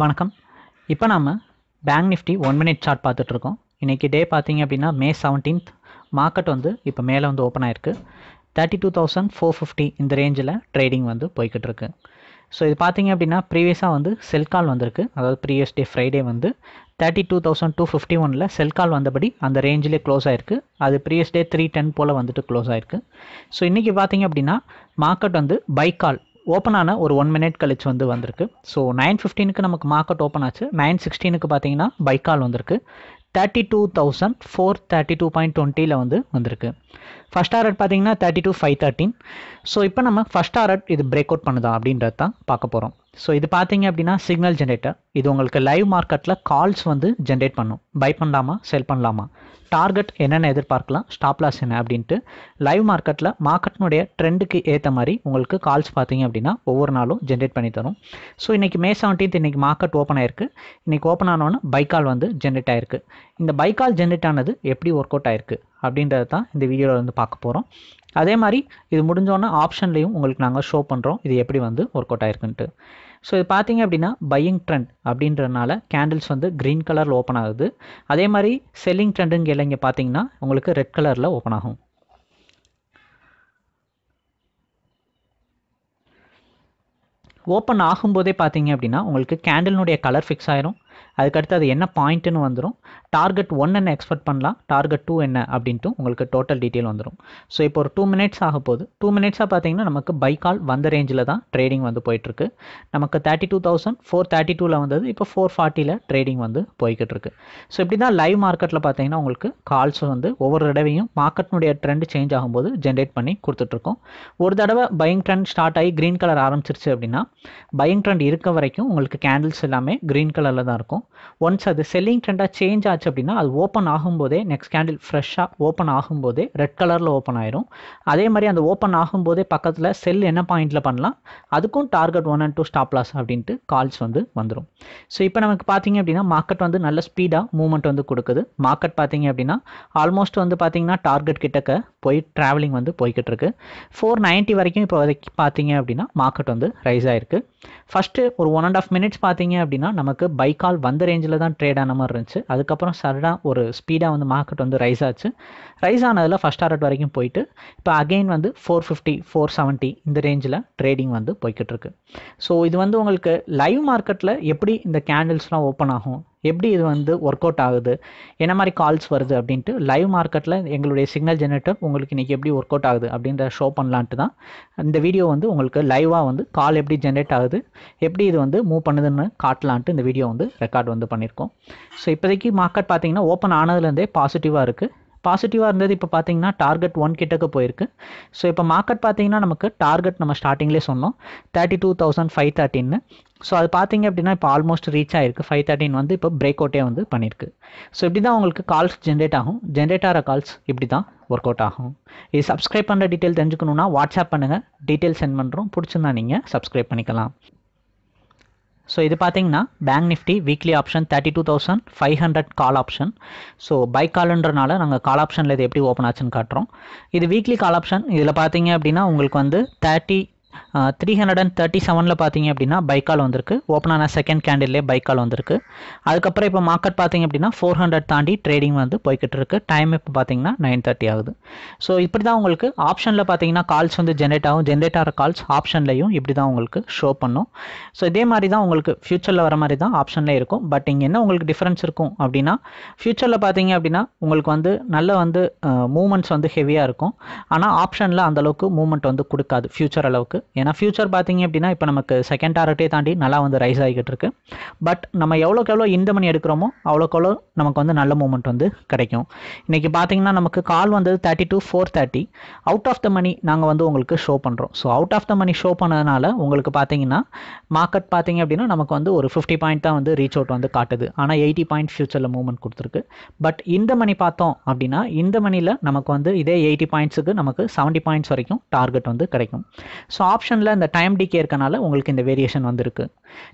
வணக்கம். இப்போ நாம் bank nifty one minute chart பார்த்துட்ருக்கோம் இன்றைக்கி டே பார்த்தீங்க அப்படின்னா மே செவன்டீன்த் மார்க்கெட் வந்து இப்போ மேலே வந்து ஓப்பன் ஆயிருக்கு. Thirty two thousand four fifty இந்த ரேஞ்சில் ட்ரேடிங் வந்து போய்கிட்டு இருக்கு. ஸோ இது பார்த்தீங்க அப்படின்னா ப்ரீவியஸாக வந்து செல் கால் வந்திருக்கு. அதாவது ப்ரீவியஸ் டே ஃப்ரைடே வந்து thirty two thousand two fifty ஒனில் செல் கால் வந்தபடி அந்த ரேஞ்சிலே க்ளோஸ் ஆயிருக்கு. அது ப்ரீவியஸ் டே த்ரீ டென் போல் வந்துட்டு க்ளோஸ் ஆயிருக்கு. ஸோ இன்றைக்கி பார்த்தீங்க அப்படின்னா மார்க்கெட் வந்து பை கால் ஓப்பன் ஆன ஒரு ஒன் மினிட் கழிச்சு வந்து வந்திருக்கு. ஸோ நைன் ஃபிஃப்டீனுக்கு நமக்கு மார்க்கெட் ஓப்பன் ஆச்சு. நைன் சிக்ஸ்டீனுக்கு பார்த்தீங்கன்னா பைக்கால் வந்திருக்கு. Thirty two thousand four thirty two point டுவெண்ட்டியில் வந்து வந்திருக்கு. ஃபஸ்ட் ஆர்ட் பார்த்தீங்கன்னா thirty two five thirteen so இப்போ நம்ம ஃபஸ்ட் ஆர்ட் இது பிரேக் அவுட் பண்ணுதா அப்படின்றது தான் பார்க்க போகிறோம் ஸோ இது பார்த்தீங்க அப்படின்னா சிக்னல் ஜென்ரேட்டர் இது உங்களுக்கு லைவ் மார்க்கெட்டில் கால்ஸ் வந்து ஜென்ரேட் பண்ணும். பை பண்ணலாமா செல் பண்ணலாமா? டார்கெட் என்னென்ன எதிர்பார்க்கலாம். ஸ்டாப் லாஸ் என்ன அப்படின்ட்டு. லைவ் மார்க்கெட்டில் மார்க்கெட்னுடைய ட்ரெண்டுக்கு ஏற்ற மாதிரி உங்களுக்கு கால்ஸ் பார்த்தீங்க அப்படின்னா ஒவ்வொரு நாளும் ஜென்ரேட் பண்ணி தரும். ஸோ இன்றைக்கி மே செவன்டீன்த் இன்றைக்கி மார்க்கெட் ஓப்பன் ஆயிருக்கு. இன்றைக்கி ஓப்பன் ஆனோன்னு பைக்கால் வந்து ஜென்ரேட் ஆயிருக்கு. இந்த பைக்கால் ஜென்ரேட் ஆனது எப்படி ஒர்க் அவுட் ஆயிருக்கு? அப்படின்றது தான் இந்த வீடியோவில் வந்து பார்க்க போகிறோம் அதே மாதிரி இது முடிஞ்சோன்னே ஆப்ஷன்லேயும் உங்களுக்கு நாங்கள் ஷோ பண்ணுறோம் இது எப்படி வந்து ஒர்க் அவுட் ஆயிருக்குன்ட்டு. ஸோ இது பார்த்தீங்க அப்படின்னா பையிங் ட்ரெண்ட் அப்படின்றதுனால கேண்டில்ஸ் வந்து க்ரீன் கலரில் ஓப்பன் ஆகுது. அதே மாதிரி செல்லிங் ட்ரெண்டுங்க இங்கே பார்த்தீங்கன்னா உங்களுக்கு ரெட் கலரில் ஓப்பன் ஆகும். ஓப்பன் ஆகும்போதே பார்த்தீங்க அப்படின்னா உங்களுக்கு கேண்டில்னுடைய கலர் ஃபிக்ஸ் ஆயிரும். அதுக்கடுத்து அது என்ன பாயிண்ட்டுன்னு வந்துடும் டார்கெட் ஒன் என்ன எக்ஸ்பெக்ட் பண்ணலாம்? டார்கெட் டூ என்ன அப்படின்ட்டு உங்களுக்கு டோட்டல் டீட்டெயில் வந்துடும் ஸோ இப்போ ஒரு டூ மினிட்ஸ் ஆக போகுது. டூ மினிட்ஸாக பார்த்தீங்கன்னா நமக்கு பை கால் வந்த ரேஞ்சில் தான் ட்ரேடிங் வந்து போயிட்டுருக்கு. நமக்கு thirty two thousand four thirty டூவில் வந்தது. இப்போ ஃபோர் ஃபார்ட்டியில் ட்ரேடிங் வந்து போய்கிட்டு இருக்கு ஸோ இப்படி தான் லைவ் மார்க்கெட்டில் பார்த்தீங்கன்னா உங்களுக்கு கால்ஸ் வந்து ஒவ்வொரு தடவையும் மார்க்கெட்னுடைய ட்ரெண்ட் சேஞ்ச் ஆகும்போது ஜென்ரேட் பண்ணி கொடுத்துட்ருக்கோம் ஒரு தடவை பையிங் ட்ரெண்ட் ஸ்டார்ட் ஆகி க்ரீன் கலர் ஆரம்பிச்சிருச்சு அப்படின்னா பையிங் ட்ரெண்ட் இருக்க வரைக்கும் உங்களுக்கு கேண்டில்ஸ் எல்லாமே க்ரீன் கலரில் தான் இருக்கும். ஒன்ஸ் அது செல்லிங் ட்ரெண்டாக சேஞ்ச் ஆச்சு அப்படின்னா அது ஓப்பன் ஆகும்போதே நெக்ஸ்ட் கேண்டில் ஃப்ரெஷ்ஷாக ஓப்பன் ஆகும்போதே ரெட் கலரில் ஓப்பன் ஆயிரும். அதே மாதிரி அந்த ஓப்பன் ஆகும்போதே பக்கத்தில் செல் என்ன பாயிண்டில் பண்ணலாம்? அதுக்கும் target one and two stop loss அப்படின்ட்டு கால்ஸ் வந்து வந்துடும் ஸோ இப்போ நமக்கு பார்த்தீங்க அப்படின்னா மார்க்கெட் வந்து நல்ல ஸ்பீடாக மூவ்மெண்ட் வந்து கொடுக்குது. மார்க்கெட் பார்த்தீங்க அப்படின்னா ஆல்மோஸ்ட் வந்து பார்த்தீங்கன்னா டார்கெட் கிட்டக்க போய் ட்ராவலிங் வந்து போய்கிட்டு இருக்கு. ஃபோர் நைன்ட்டி வரைக்கும் இப்போ வரைக்கும் பார்த்தீங்க அப்படின்னா மார்க்கெட் வந்து ரைஸ் ஆயிருக்கு. ஃபஸ்ட்டு ஒரு ஒன் அண்ட் ஆஃப் மினிட்ஸ் பார்த்தீங்க அப்படின்னா நமக்கு பை கால் வந்த ரேஞ்சில் தான் ட்ரேட் ஆன மாதிரி இருந்துச்சு. அதுக்கப்புறம் சடனாக ஒரு ஸ்பீடாக வந்து மார்க்கெட் வந்து ரைஸ் ஆச்சு. ரைஸ் ஆனதில் ஃபஸ்ட் டாரட் வரைக்கும் போயிட்டு இப்போ அகெயின் வந்து ஃபோர் ஃபிஃப்டி ஃபோர் செவன்ட்டி இந்த ரேஞ்சில் ட்ரேடிங் வந்து போய்கிட்டு இருக்கு. ஸோ இது வந்து உங்களுக்கு லைவ் மார்க்கெட்டில் எப்படி இந்த கேண்டில்ஸ்லாம் ஓப்பன் ஆகும்? எப்படி இது வந்து ஒர்க் அவுட் ஆகுது? என்ன மாதிரி கால்ஸ் வருது அப்படின்ட்டு லைவ் மார்க்கெட்டில் எங்களுடைய சிக்னல் ஜெனரேட்டர் உங்களுக்கு இன்றைக்கி எப்படி ஒர்க் அவுட் ஆகுது அப்படின்ற ஷோ பண்ணலான்ட்டு தான். இந்த வீடியோ வந்து உங்களுக்கு லைவாக வந்து கால் எப்படி ஜென்ரேட் ஆகுது எப்படி இது வந்து மூவ் பண்ணுதுன்னு காட்டலான்ட்டு இந்த வீடியோ வந்து ரெக்கார்ட் வந்து பண்ணியிருக்கோம். ஸோ இப்போதைக்கு மார்க்கெட் பார்த்தீங்கன்னா ஓப்பன் ஆனதுலேருந்தே பாசிட்டிவாக இருக்குது பாசிட்டிவாக இருந்தது இப்போ பார்த்தீங்கன்னா டார்கெட் ஒன் கிட்டக்கு போயிருக்கு. ஸோ இப்போ மார்க்கெட் பார்த்தீங்கன்னா நமக்கு டார்கெட் நம்ம ஸ்டார்டிங்லேயே சொன்னோம். தேர்ட்டி டூ தௌசண்ட் ஃபைவ் தேர்ட்டின்னு ஸோ அது பார்த்தீங்க அப்படின்னா இப்போ ஆல்மோஸ்ட் ரீச் ஆயிருக்கு. ஃபைவ் தேர்ட்டின் வந்து இப்போ பிரேக் அவுட்டே வந்து பண்ணியிருக்கு ஸோ இப்படி தான் உங்களுக்கு கால்ஸ் ஜென்ரேட் ஆகும். ஜென்ரேட் ஆகிற கால்ஸ் இப்படி தான் ஒர்க் அவுட் ஆகும். இது சப்ஸ்கிரைப் பண்ணுற டீட்டெயில் தெரிஞ்சுக்கணுன்னா வாட்ஸ்அப் பண்ணுங்கள் டீட்டெயில் சென்ட் பண்ணுறோம் பிடிச்சிருந்தா நீங்கள் சப்ஸ்கிரைப் பண்ணிக்கலாம். ஸோ இது பார்த்தீங்கன்னா bank Nifty weekly option thirty two thousand five hundred call option so buy கால்ன்றனால நாங்கள் கால் ஆப்ஷனில் இது எப்படி ஓப்பன் ஆச்சுன்னு காட்டுறோம். இது வீக்லி கால் ஆப்ஷன் இதில் பார்த்தீங்க அப்படின்னா உங்களுக்கு வந்து thirty three hundred and thirty செவனில் பார்த்தீங்க அப்படின்னா பைக்கால் வந்திருக்கு. ஓப்பன் ஆன செகண்ட் கேண்டில்லே பைக்கால் வந்திருக்கு. அதுக்கப்புறம் இப்போ மார்க்கெட் பார்த்தீங்க அப்படின்னா ஃபோர் ஹண்ட்ரட் தாண்டி ட்ரேடிங் வந்து போய்கிட்டு இருக்கு டைம் இப்போ பார்த்தீங்கன்னா நைன் தேர்ட்டி ஆகுது. ஸோ இப்படி தான் உங்களுக்கு ஆப்ஷனில் பார்த்தீங்கன்னா கால்ஸ் வந்து ஜென்ரேட் ஆகும். ஜென்ரேட் ஆகிற கால்ஸ் ஆப்ஷன்லையும் இப்படி தான் உங்களுக்கு ஷோ பண்ணும். ஸோ இதே மாதிரி தான் உங்களுக்கு ஃப்யூச்சரில் வர மாதிரி தான் ஆப்ஷனில் இருக்கும். பட் இங்கே என்ன உங்களுக்கு டிஃப்ரென்ஸ் இருக்கும் அப்படின்னா ஃப்யூச்சரில் பார்த்தீங்க அப்படின்னா உங்களுக்கு வந்து நல்ல வந்து மூமெண்ட்ஸ் வந்து ஹெவியாக இருக்கும். ஆனால் ஆப்ஷனில் அந்தளவுக்கு மூமெண்ட் வந்து கொடுக்காது. ஃப்யூச்சர் அளவுக்கு. ஏன்னா ஃபியூச்சர் பார்த்தீங்க அப்படின்னா இப்போ நமக்கு செகண்ட் டாரட்டே தாண்டி நல்லா வந்து ரைஸ் ஆகிக்கிட்டு இருக்கு. பட் நம்ம எவ்வளோக்கு எவ்வளோ இந்த மணி எடுக்கிறோமோ அவ்வளோக்கு எவ்வளோ நமக்கு வந்து நல்ல மூமெண்ட் வந்து கிடைக்கும். இன்றைக்கி பார்த்தீங்கன்னா நமக்கு கால் வந்தது thirty two four thirty out of the money நாங்கள் வந்து உங்களுக்கு ஷோ பண்ணுறோம் so out of the money show பண்ணதுனால உங்களுக்கு பார்த்தீங்கன்னா மார்க்கெட் பார்த்தீங்க அப்படின்னா நமக்கு வந்து ஒரு ஃபிஃப்டி பாயிண்ட் தான் வந்து ரீச் அவுட் வந்து காட்டுது. ஆனால் எயிட்டி பாயிண்ட் ஃபியூச்சரில் மூவ்மெண்ட் கொடுத்துருக்கு. பட் இந்த மணி பார்த்தோம் அப்படின்னா இந்த மணியில் நமக்கு வந்து இதே எயிட்டி பாயிண்ட்ஸுக்கு நமக்கு செவன்ட்டி பாயிண்ட்ஸ் வரைக்கும் டார்கெட் வந்து கிடைக்கும். ஸோ ஆப்ஷனில் இந்த டைம் டிகே இருக்கனால உங்களுக்கு இந்த வேரியேஷன் வந்திருக்கு.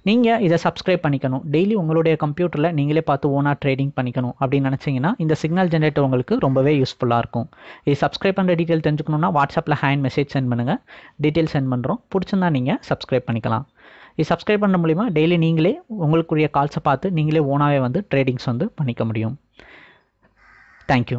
நீங்கள் இதை சப்ஸ்கிரைப் பண்ணிக்கணும். டெய்லி உங்களுடைய கம்ப்யூட்டரில் நீங்களே பார்த்து ஓனாக ட்ரேடிங் பண்ணிக்கணும் அப்படின்னு நினச்சிங்கன்னா இந்த சிக்னல் ஜென்ரேட்டர் உங்களுக்கு ரொம்பவே யூஸ்ஃபுல்லாக இருக்கும். இது சப்ஸ்கிரைப் பண்ணுற டீட்டெயில் தெரிஞ்சுக்கணுன்னா வாட்ஸ்அப்பில் ஹேண்ட் மெசேஜ் சென்ட் பண்ணுங்கள் டீட்டெயில் சென்ட் பண்ணுறோம் பிடிச்சிருந்தா நீங்கள் சப்ஸ்கிரைப் பண்ணிக்கலாம். இது சப்ஸ்கிரைப் பண்ண மூலிமா டெய்லி நீங்களே உங்களுக்குரிய கால்ஸை பார்த்து நீங்களே ஓனாகவே வந்து ட்ரேடிங்ஸ் வந்து பண்ணிக்க முடியும். தேங்க்யூ